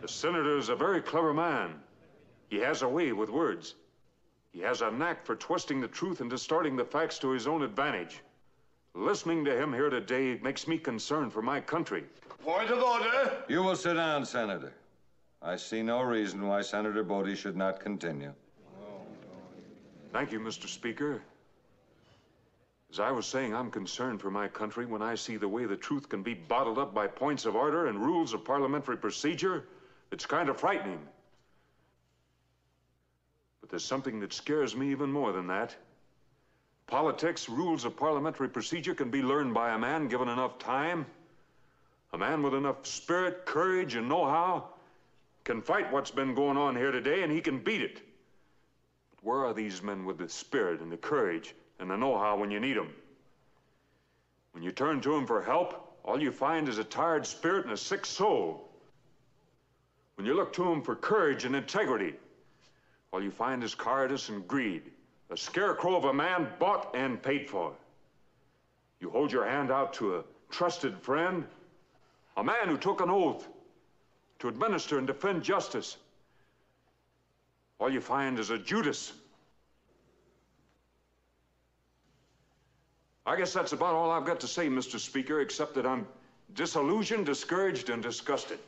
The senator is a very clever man. He has a way with words. He has a knack for twisting the truth and distorting the facts to his own advantage. Listening to him here today makes me concerned for my country. Point of order. You will sit down, Senator. I see no reason why Senator Bodie should not continue. Thank you, Mr. Speaker. As I was saying, I'm concerned for my country when I see the way the truth can be bottled up by points of order and rules of parliamentary procedure. It's kind of frightening. But there's something that scares me even more than that. Politics, rules of parliamentary procedure can be learned by a man given enough time. A man with enough spirit, courage, and know how can fight what's been going on here today and he can beat it. But where are these men with the spirit and the courage and the know how when you need them? When you turn to them for help, all you find is a tired spirit and a sick soul. When you look to him for courage and integrity, all you find is cowardice and greed. A scarecrow of a man bought and paid for. You hold your hand out to a trusted friend, a man who took an oath to administer and defend justice. All you find is a Judas. I guess that's about all I've got to say, Mr. Speaker, except that I'm disillusioned, discouraged, and disgusted.